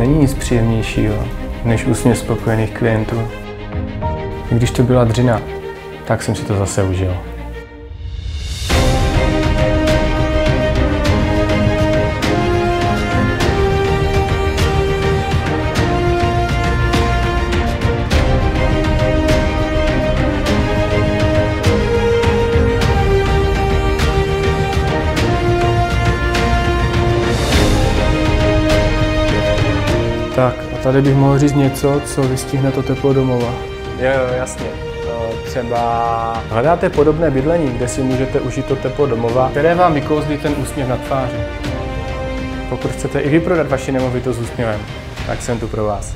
Není nic příjemnějšího, než úsměv spokojených klientů. Když to byla dřina, tak jsem si to zase užil. Tak, a tady bych mohl říct něco, co vystihne to teplo domova. Jo, jo, jasně. Třeba hledáte podobné bydlení, kde si můžete užít to teplo domova, které vám vykouzlí ten úsměv na tváři. Pokud chcete i vyprodat vaši nemovitost s úsměvem, tak jsem tu pro vás.